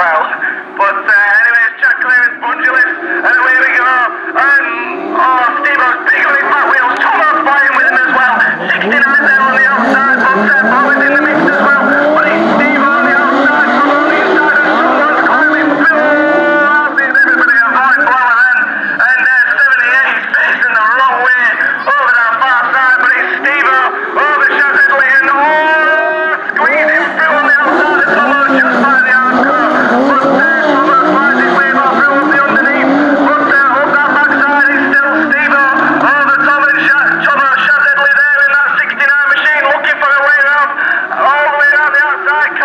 well. But uh, anyways, Jack Clearance, Bungelis, and away we go. Um, oh, Steve-O's big on his back wheels. Tom O's fighting with him as well. 69 there on the outside, but uh, Bob is in the mix as well.